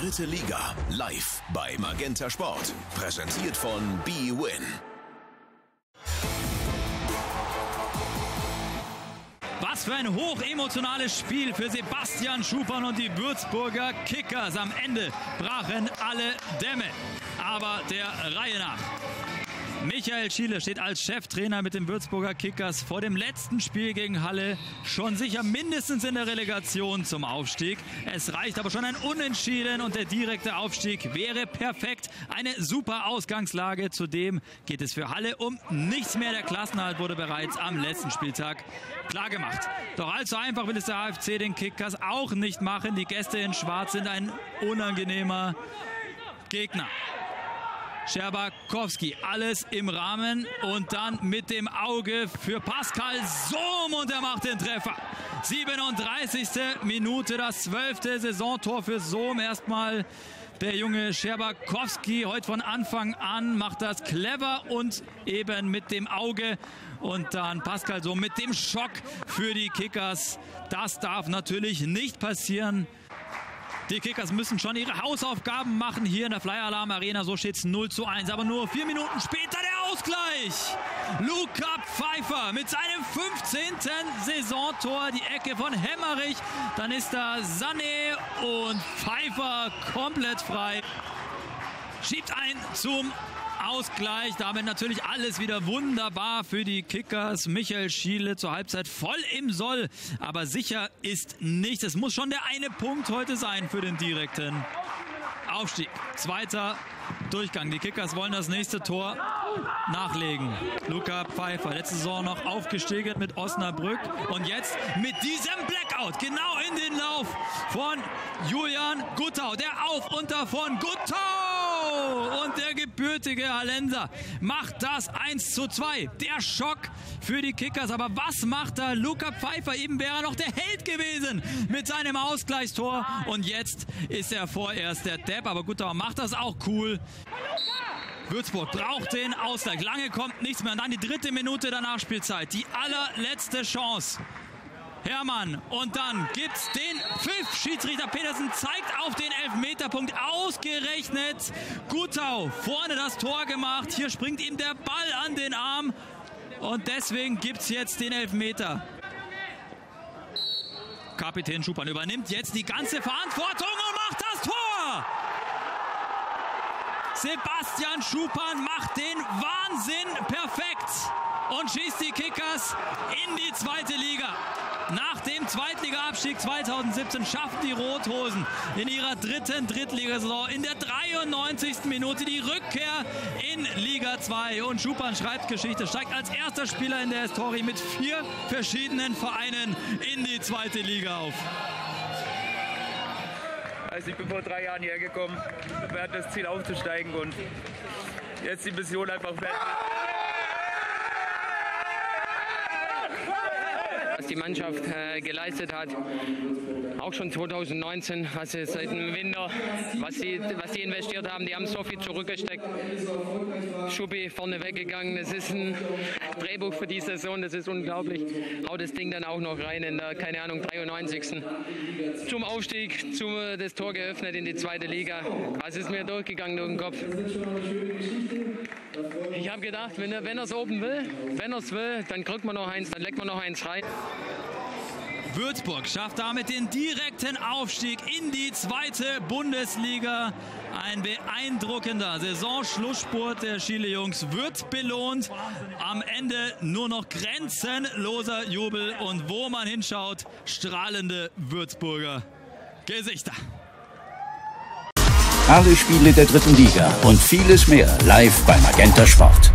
dritte Liga live bei Magenta Sport. Präsentiert von BWin. Was für ein hochemotionales Spiel für Sebastian Schupern und die Würzburger Kickers. Am Ende brachen alle Dämme. Aber der Reihe nach. Michael Schiele steht als Cheftrainer mit den Würzburger Kickers vor dem letzten Spiel gegen Halle schon sicher mindestens in der Relegation zum Aufstieg. Es reicht aber schon ein Unentschieden und der direkte Aufstieg wäre perfekt. Eine super Ausgangslage. Zudem geht es für Halle um nichts mehr. Der Klassenhalt wurde bereits am letzten Spieltag klargemacht. Doch allzu einfach will es der AFC den Kickers auch nicht machen. Die Gäste in Schwarz sind ein unangenehmer Gegner. Scherbakowski, alles im Rahmen und dann mit dem Auge für Pascal Sohm und er macht den Treffer. 37. Minute, das zwölfte Saisontor für Sohm. Erstmal der junge Scherbakowski heute von Anfang an macht das clever und eben mit dem Auge. Und dann Pascal Sohm mit dem Schock für die Kickers. Das darf natürlich nicht passieren. Die Kickers müssen schon ihre Hausaufgaben machen hier in der Flyer Alarm Arena. So steht es 0 zu 1. Aber nur vier Minuten später der Ausgleich. Luca Pfeiffer mit seinem 15. Saisontor. Die Ecke von Hemmerich. Dann ist da Sané und Pfeiffer komplett frei. Schiebt ein zum Ausgleich. Damit natürlich alles wieder wunderbar für die Kickers. Michael Schiele zur Halbzeit voll im Soll. Aber sicher ist nichts. Es muss schon der eine Punkt heute sein für den direkten Aufstieg. Zweiter Durchgang. Die Kickers wollen das nächste Tor nachlegen. Luca Pfeiffer, letzte Saison noch aufgestiegen mit Osnabrück und jetzt mit diesem Blackout genau in den Lauf von Julian Guttau. Der Auf und davon Guttau und der gebürtige Hallenser macht das 1 zu 2. Der Schock für die Kickers. Aber was macht da Luca Pfeiffer? Eben wäre er noch der Held gewesen mit seinem Ausgleichstor und jetzt ist er vorerst der Depp. Aber Guttau macht das auch cool. Würzburg braucht den Ausgleich. Lange kommt nichts mehr. Und dann die dritte Minute der Nachspielzeit. Die allerletzte Chance. Hermann und dann gibt's den Pfiff. Schiedsrichter Petersen zeigt auf den Elfmeterpunkt. Ausgerechnet Gutau vorne das Tor gemacht. Hier springt ihm der Ball an den Arm und deswegen gibt's jetzt den Elfmeter. Kapitän Schuppan übernimmt jetzt die ganze Verantwortung und macht das Tor. Sebastian Schuppan macht den Wahnsinn perfekt und schießt die Kickers in die zweite Liga. Zweitliga-Abstieg 2017 schaffen die Rothosen in ihrer dritten Drittligasaison in der 93. Minute die Rückkehr in Liga 2. Und Schuppan schreibt Geschichte, steigt als erster Spieler in der Historie mit vier verschiedenen Vereinen in die zweite Liga auf. Also ich bin vor drei Jahren hierher gekommen, wir hatten das Ziel aufzusteigen und jetzt die Mission einfach fertig. Was die Mannschaft äh, geleistet hat. Auch schon 2019, was sie seit dem Winter, was sie, was die investiert haben, die haben so viel zurückgesteckt. Schuppi vorne weggegangen, das ist ein Drehbuch für die Saison, das ist unglaublich. Haut das Ding dann auch noch rein in der, keine Ahnung, 93. Zum Aufstieg, zum, das Tor geöffnet in die zweite Liga. Was ist mir durchgegangen durch den Kopf? Ich habe gedacht, wenn er es oben will, wenn er es will, dann kriegt man noch eins, dann leckt man noch eins rein. Würzburg schafft damit den direkten Aufstieg in die zweite Bundesliga. Ein beeindruckender Saisonschlussspurt der Schiele-Jungs wird belohnt. Am Ende nur noch grenzenloser Jubel und wo man hinschaut, strahlende Würzburger Gesichter. Alle Spiele der dritten Liga und vieles mehr live bei Magenta Sport.